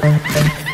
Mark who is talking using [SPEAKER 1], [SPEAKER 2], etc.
[SPEAKER 1] Thank you.